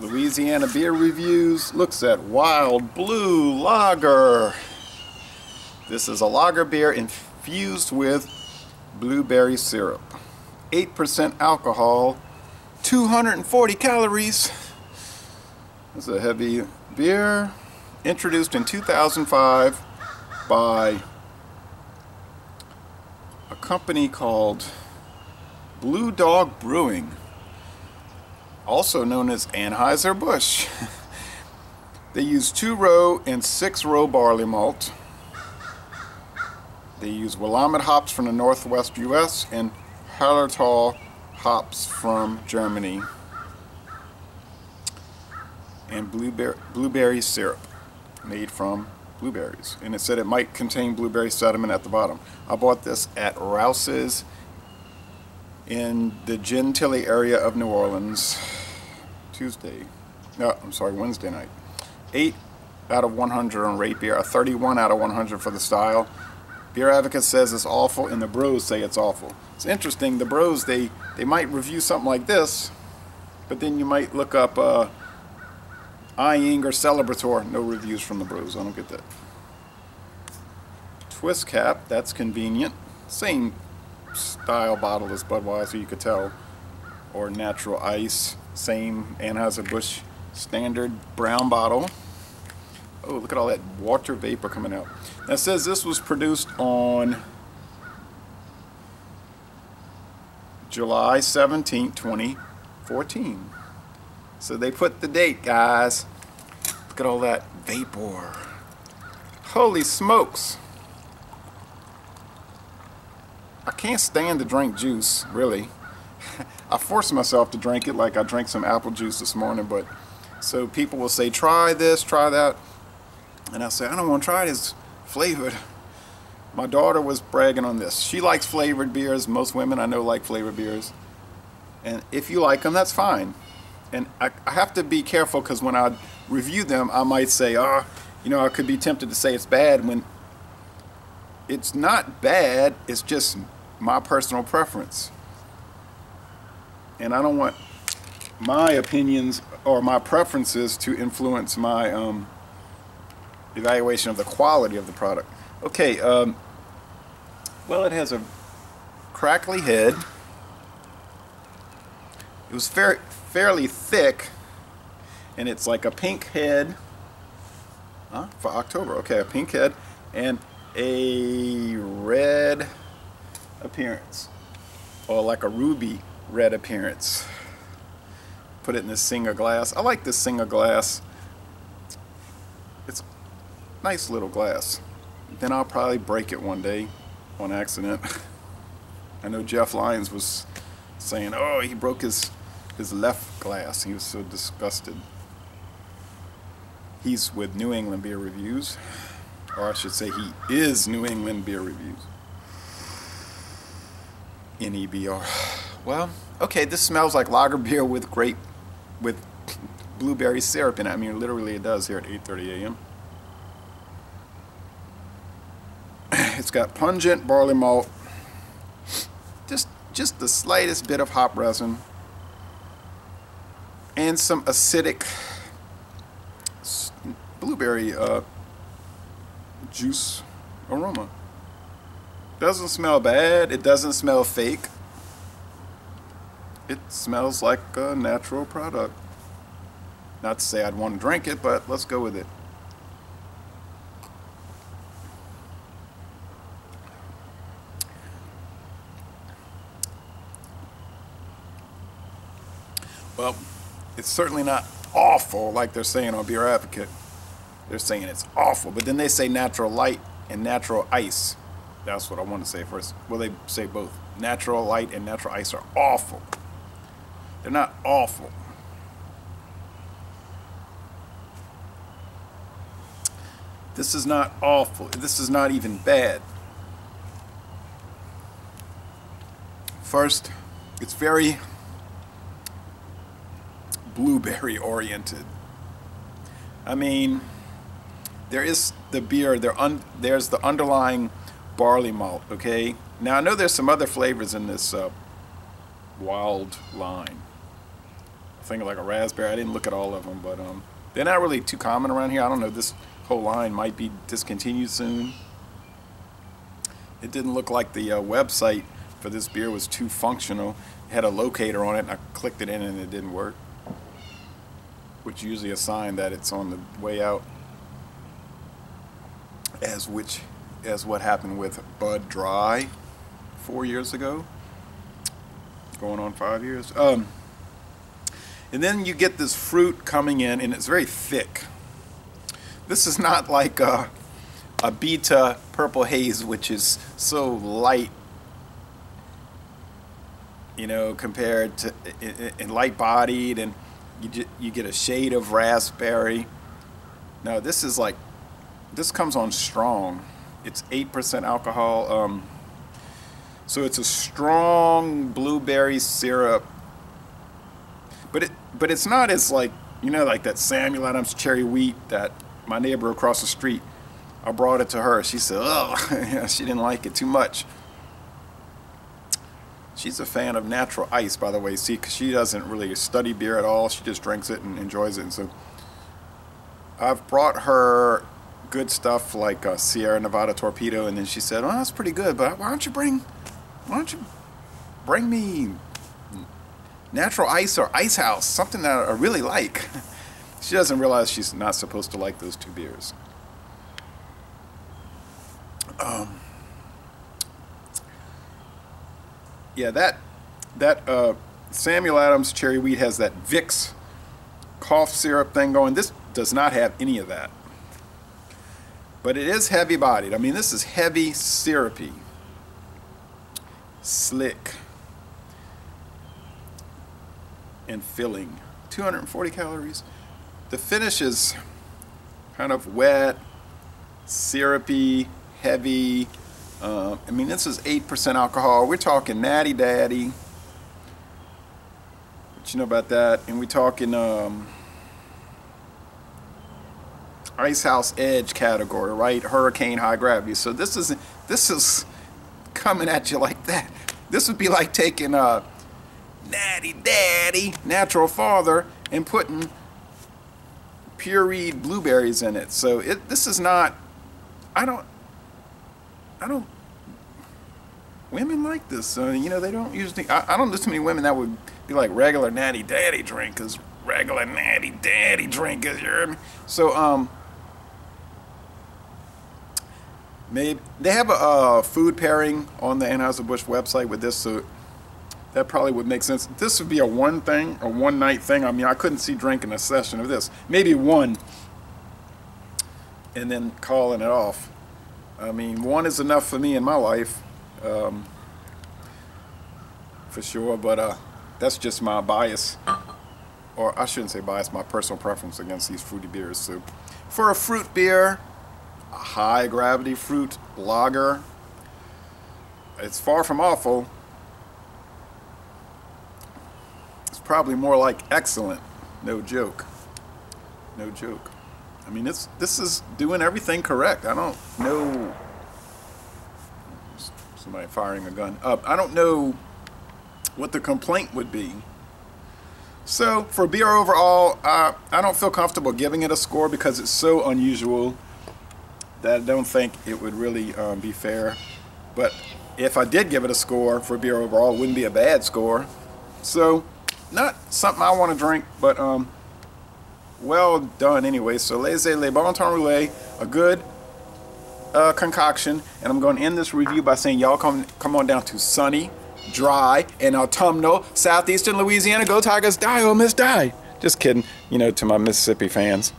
Louisiana Beer Reviews looks at Wild Blue Lager. This is a lager beer infused with blueberry syrup. 8% alcohol, 240 calories. This is a heavy beer introduced in 2005 by a company called Blue Dawg Brewing also known as Anheuser-Busch. they use two row and six row barley malt. They use Willamette hops from the northwest US and Hallertau hops from Germany. And blueberry, blueberry syrup made from blueberries. And it said it might contain blueberry sediment at the bottom. I bought this at Rouse's in the Gentilly area of New Orleans. Tuesday. No, I'm sorry, Wednesday night. 8 out of 100 on RateBeer, a 31 out of 100 for the style. Beer Advocate says it's awful, and the bros say it's awful. It's interesting, the bros, they, they might review something like this, but then you might look up uh, Ayinger Celebrator. No reviews from the bros, I don't get that. Twist cap, that's convenient. Same style bottle as Budweiser, you could tell. Or natural ice. Same Anheuser-Busch standard brown bottle. Oh, look at all that water vapor coming out. Now says this was produced on July 17, 2014. So they put the date, guys. Look at all that vapor. Holy smokes. I can't stand to drink juice, really. I force myself to drink it like I drank some apple juice this morning, but so people will say, try this, try that. And I say, I don't want to try it. It's flavored. My daughter was bragging on this. She likes flavored beers. Most women I know like flavored beers. And if you like them, that's fine. And I, I have to be careful because when I review them, I might say, oh, you know, I could be tempted to say it's bad when it's not bad. It's just my personal preference and I don't want my opinions or my preferences to influence my um, evaluation of the quality of the product. Okay, um, well it has a crackly head. It was fair, fairly thick and it's like a pink head huh, for October. Okay, a pink head and a red appearance or like a ruby red appearance. Put it in this Singha glass. I like this Singha glass. It's nice little glass. Then I'll probably break it one day on accident. I know Jeff Lyons was saying, oh, he broke his, his left glass. He was so disgusted. He's with New England Beer Reviews. Or I should say he is New England Beer Reviews. N-E-B-R. Well, okay, this smells like lager beer with grape, with blueberry syrup in it. I mean, literally it does here at 8.30 a.m. It's got pungent barley malt, just, just the slightest bit of hop resin, and some acidic blueberry uh, juice aroma. Doesn't smell bad. It doesn't smell fake it smells like a natural product. Not to say I'd want to drink it, but let's go with it. Well, it's certainly not awful like they're saying on Beer Advocate. They're saying it's awful, but then they say natural light and natural ice. That's what I want to say first. Well, they say both. Natural light and natural ice are awful. They're not awful. This is not awful. This is not even bad. First, it's very blueberry oriented. I mean, there is the beer, there un, there's the underlying barley malt, okay? Now, I know there's some other flavors in this uh, wild line I think like a raspberry. I didn't look at all of them, but um, they're not really too common around here. I don't know. This whole line might be discontinued soon. It didn't look like the uh, website for this beer was too functional. It had a locator on it, and I clicked it in, and it didn't work, which usually a sign that it's on the way out. As which, as what happened with Bud Dry four years ago, going on five years. Um, and then you get this fruit coming in, and it's very thick. This is not like a, Abita Purple Haze, which is so light, you know, compared to and light-bodied, and you you get a shade of raspberry. No, this is like this comes on strong. It's eight percent alcohol. Um, so it's a strong blueberry syrup, but it but it's not as like you know like that Samuel Adams cherry wheat that my neighbor across the street. I brought it to her. She said, "Oh, she didn't like it too much." She's a fan of natural ice, by the way. See, because she doesn't really study beer at all. She just drinks it and enjoys it. And so, I've brought her good stuff like Sierra Nevada Torpedo, and then she said, "Oh, that's pretty good, but why don't you bring why don't you bring me natural ice or ice house, something that I really like. she doesn't realize she's not supposed to like those two beers. Um, yeah, that that uh, Samuel Adams cherry wheat has that Vicks cough syrup thing going. This does not have any of that. But it is heavy bodied. I mean, this is heavy syrupy. Slick. And filling. 240 calories. The finish is kind of wet syrupy heavy. Uh, I mean this is 8% alcohol. We're talking natty daddy. What you know about that? And we're talking um, ice house edge category right hurricane high gravity so this is this is coming at you like that. This would be like taking a natty daddy, natural father, and putting pureed blueberries in it. So it this is not I don't I don't women like this. Uh, you know, they don't usually I, I don't know too many women that would be like regular natty daddy drinkers, regular natty daddy drinkers, you hear me? So um Maybe they have a uh, food pairing on the Anheuser-Busch website with this, so that probably would make sense. This would be a one thing, a one night thing. I mean, I couldn't see drinking a session of this. Maybe one, and then calling it off. I mean, one is enough for me in my life, um, for sure. But uh, that's just my bias, or I shouldn't say bias, my personal preference against these fruity beers. So, for a fruit beer a high gravity fruit lager. It's far from awful. It's probably more like excellent. No joke. No joke. I mean, it's this is doing everything correct. I don't know. Somebody firing a gun. Uh, I don't know what the complaint would be. So for beer overall, uh, I don't feel comfortable giving it a score because it's so unusual I don't think it would really um, be fair. But if I did give it a score for beer overall, it wouldn't be a bad score. So, not something I want to drink, but um, well done anyway. So, Laissez Le Bon Temps Roulé, a good uh, concoction. And I'm going to end this review by saying, y'all come, come on down to sunny, dry, and autumnal southeastern Louisiana. Go Tigers, die, oh Miss, die. Just kidding, you know, to my Mississippi fans.